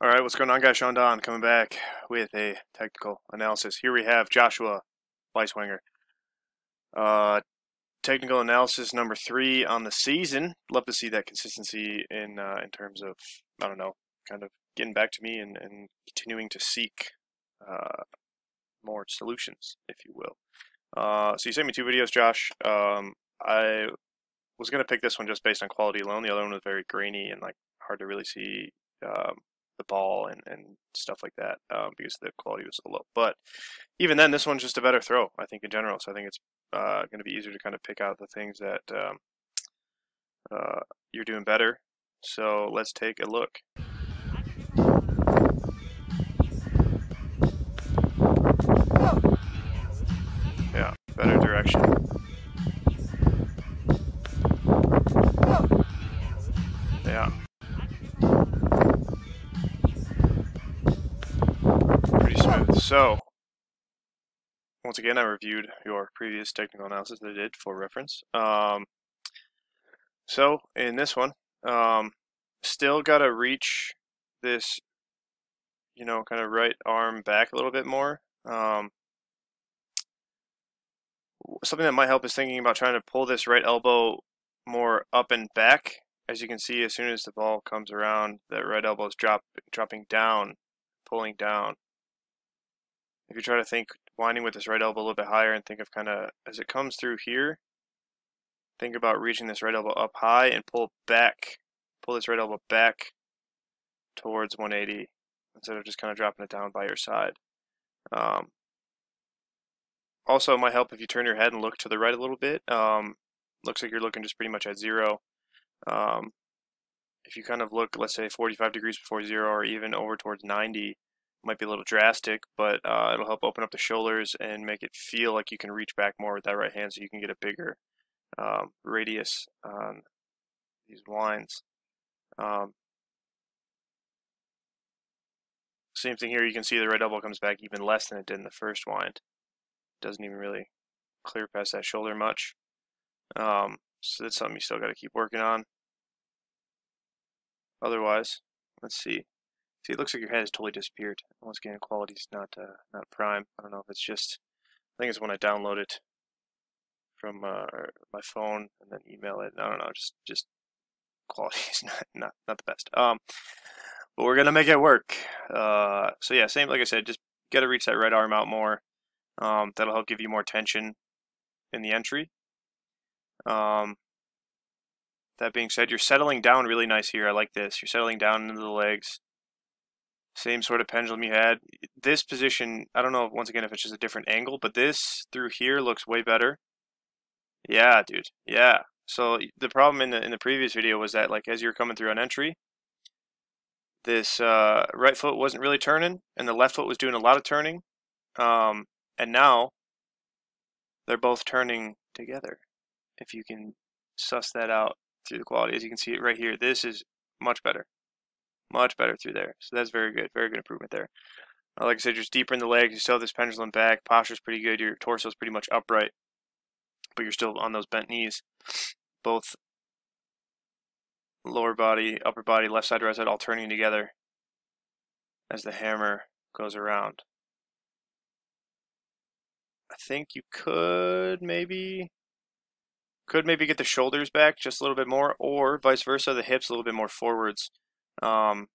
All right, what's going on, guys? Sean Don coming back with a technical analysis. Here we have Joshua Beiswanger. Uh, technical analysis number three on the season. Love to see that consistency in uh, in terms of I don't know, kind of getting back to me and, and continuing to seek uh, more solutions, if you will. Uh, so you sent me two videos, Josh. Um, I was gonna pick this one just based on quality alone. The other one was very grainy and like hard to really see um, the ball and, and stuff like that um, because the quality was so low. But even then, this one's just a better throw, I think, in general. So I think it's uh, going to be easier to kind of pick out the things that um, uh, you're doing better. So let's take a look. Yeah, better direction. Yeah. So, once again, I reviewed your previous technical analysis that I did for reference. Um, so, in this one, um, still got to reach this, you know, kind of right arm back a little bit more. Um, something that might help is thinking about trying to pull this right elbow more up and back. As you can see, as soon as the ball comes around, that right elbow is drop, dropping down, pulling down. If you try to think winding with this right elbow a little bit higher and think of kind of as it comes through here, think about reaching this right elbow up high and pull back, pull this right elbow back towards 180 instead of just kind of dropping it down by your side. Um, also, it might help if you turn your head and look to the right a little bit. Um, looks like you're looking just pretty much at zero. Um, if you kind of look, let's say 45 degrees before zero or even over towards 90, might be a little drastic, but uh, it'll help open up the shoulders and make it feel like you can reach back more with that right hand so you can get a bigger um, radius on these winds. Um, same thing here, you can see the right elbow comes back even less than it did in the first wind doesn't even really clear past that shoulder much. Um, so that's something you still got to keep working on. Otherwise, let's see. See, it looks like your head has totally disappeared. Once again, quality is not uh, not prime. I don't know if it's just. I think it's when I download it from uh, my phone and then email it. I don't know. Just just quality is not not not the best. Um, but we're gonna make it work. Uh, so yeah, same like I said. Just got to reach that right arm out more. Um, that'll help give you more tension in the entry. Um, that being said, you're settling down really nice here. I like this. You're settling down into the legs. Same sort of pendulum you had. This position, I don't know, once again, if it's just a different angle, but this through here looks way better. Yeah, dude. Yeah. So the problem in the in the previous video was that like as you're coming through an entry, this uh, right foot wasn't really turning, and the left foot was doing a lot of turning. Um, and now they're both turning together. If you can suss that out through the quality, as you can see it right here, this is much better. Much better through there. So that's very good. Very good improvement there. Uh, like I said, just deeper in the legs. You still have this pendulum back. Posture's pretty good. Your torso's pretty much upright. But you're still on those bent knees. Both lower body, upper body, left side, right side, all turning together as the hammer goes around. I think you could maybe could maybe get the shoulders back just a little bit more, or vice versa, the hips a little bit more forwards. Um,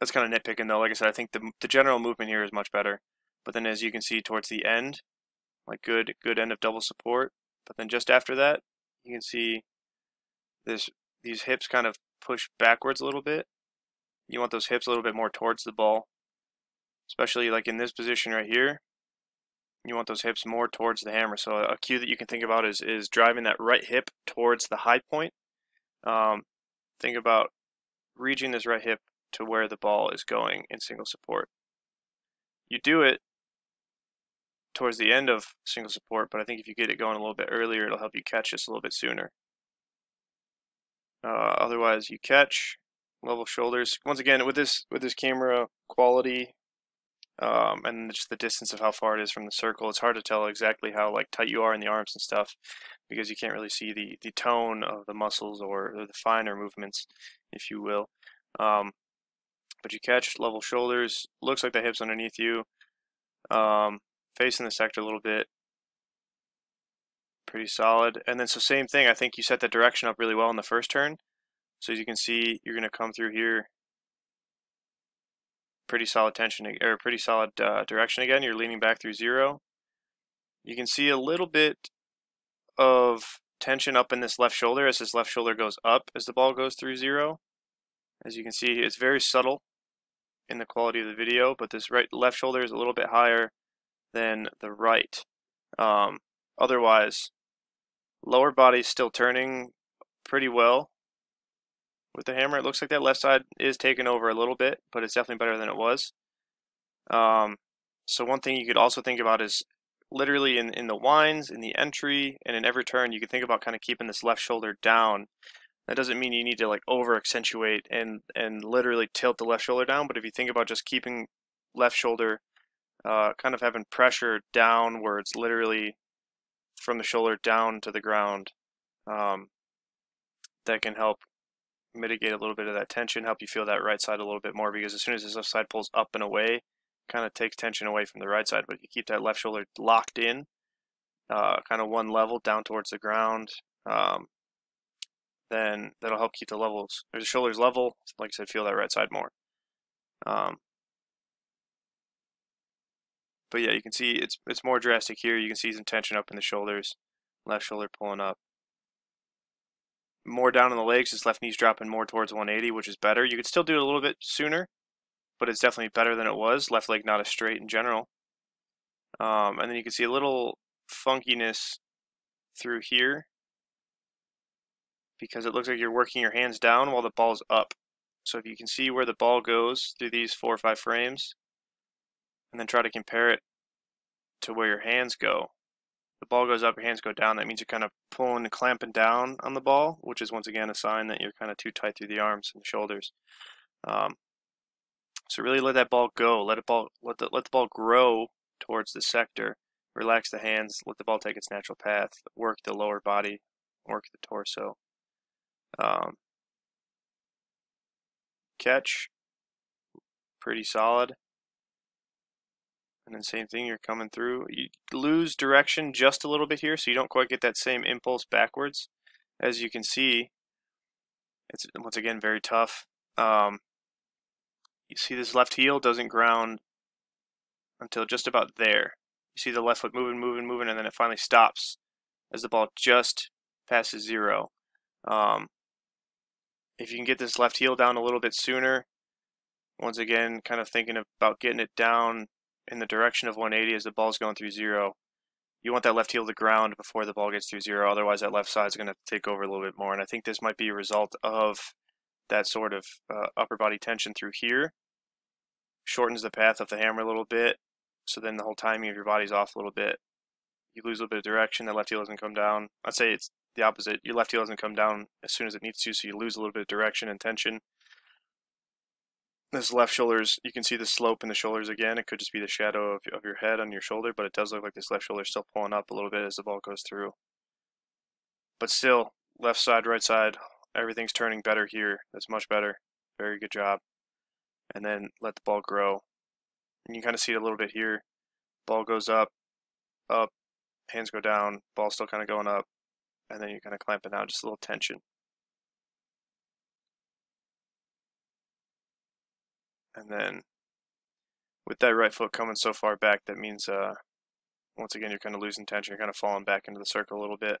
that's kind of nitpicking though. Like I said, I think the the general movement here is much better. But then as you can see towards the end, like good good end of double support. But then just after that, you can see this these hips kind of push backwards a little bit. You want those hips a little bit more towards the ball, especially like in this position right here you want those hips more towards the hammer. So a cue that you can think about is is driving that right hip towards the high point. Um, think about reaching this right hip to where the ball is going in single support. You do it towards the end of single support, but I think if you get it going a little bit earlier, it'll help you catch this a little bit sooner. Uh, otherwise, you catch level shoulders. Once again, with this with this camera quality, um, and just the distance of how far it is from the circle. It's hard to tell exactly how like tight you are in the arms and stuff because you can't really see the the tone of the muscles or the finer movements, if you will. Um, but you catch level shoulders. Looks like the hips underneath you. Um, facing the sector a little bit. Pretty solid. And then so same thing. I think you set the direction up really well in the first turn. So as you can see, you're going to come through here. Pretty solid tension or pretty solid uh, direction again. You're leaning back through zero. You can see a little bit of tension up in this left shoulder as this left shoulder goes up as the ball goes through zero. As you can see, it's very subtle in the quality of the video, but this right left shoulder is a little bit higher than the right. Um, otherwise, lower body's still turning pretty well with the hammer. It looks like that left side is taken over a little bit, but it's definitely better than it was. Um, so one thing you could also think about is literally in, in the winds, in the entry, and in every turn, you can think about kind of keeping this left shoulder down. That doesn't mean you need to like over accentuate and, and literally tilt the left shoulder down, but if you think about just keeping left shoulder uh, kind of having pressure downwards, literally from the shoulder down to the ground, um, that can help mitigate a little bit of that tension, help you feel that right side a little bit more because as soon as this left side pulls up and away, kind of takes tension away from the right side. But you keep that left shoulder locked in, uh, kind of one level down towards the ground, um, then that'll help keep the levels, the shoulders level. Like I said, feel that right side more. Um, but yeah, you can see it's it's more drastic here. You can see some tension up in the shoulders, left shoulder pulling up. More down in the legs, his left knee's dropping more towards 180, which is better. You could still do it a little bit sooner, but it's definitely better than it was. Left leg not as straight in general. Um, and then you can see a little funkiness through here because it looks like you're working your hands down while the ball's up. So if you can see where the ball goes through these four or five frames, and then try to compare it to where your hands go. The ball goes up, your hands go down. That means you're kind of pulling and clamping down on the ball, which is once again a sign that you're kind of too tight through the arms and the shoulders. Um, so really let that ball go. Let it ball let the let the ball grow towards the sector. Relax the hands. Let the ball take its natural path. Work the lower body. Work the torso. Um, catch. Pretty solid. And then same thing, you're coming through. You lose direction just a little bit here, so you don't quite get that same impulse backwards. As you can see, it's once again very tough. Um, you see this left heel doesn't ground until just about there. You see the left foot moving, moving, moving, and then it finally stops as the ball just passes zero. Um, if you can get this left heel down a little bit sooner, once again, kind of thinking about getting it down in the direction of 180 as the ball's going through zero. You want that left heel to ground before the ball gets through zero, otherwise that left side is going to take over a little bit more. And I think this might be a result of that sort of uh, upper body tension through here. Shortens the path of the hammer a little bit, so then the whole timing of your body's off a little bit. You lose a little bit of direction, That left heel doesn't come down. I'd say it's the opposite. Your left heel doesn't come down as soon as it needs to, so you lose a little bit of direction and tension. This left shoulders, you can see the slope in the shoulders again. It could just be the shadow of, of your head on your shoulder, but it does look like this left shoulder is still pulling up a little bit as the ball goes through. But still, left side, right side, everything's turning better here. That's much better. Very good job. And then let the ball grow. And you kind of see it a little bit here. Ball goes up, up, hands go down, ball still kind of going up, and then you're kind of clamp it down, just a little tension. And then with that right foot coming so far back, that means uh, once again you're kind of losing tension. You're kind of falling back into the circle a little bit.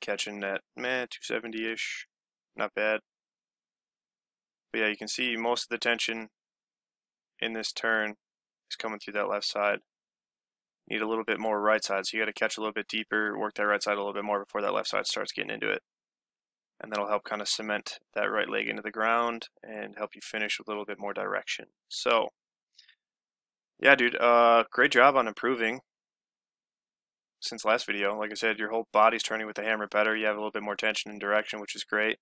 Catching that, man, 270-ish, not bad. But yeah, you can see most of the tension in this turn is coming through that left side. Need a little bit more right side, so you got to catch a little bit deeper, work that right side a little bit more before that left side starts getting into it and that'll help kind of cement that right leg into the ground and help you finish with a little bit more direction. So, yeah, dude, uh, great job on improving since last video. Like I said, your whole body's turning with the hammer better. You have a little bit more tension and direction, which is great.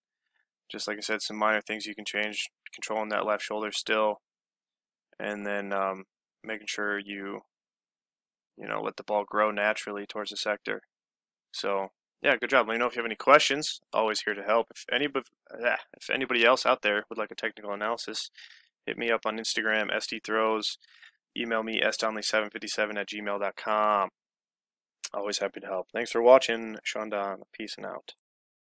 Just like I said, some minor things you can change, controlling that left shoulder still, and then um, making sure you, you know, let the ball grow naturally towards the sector. So yeah, good job. Let me know if you have any questions. Always here to help. If anybody, if anybody else out there would like a technical analysis, hit me up on Instagram, sdthrows. Email me, sdonnelly757 at gmail.com. Always happy to help. Thanks for watching. Sean Don. Peace and out.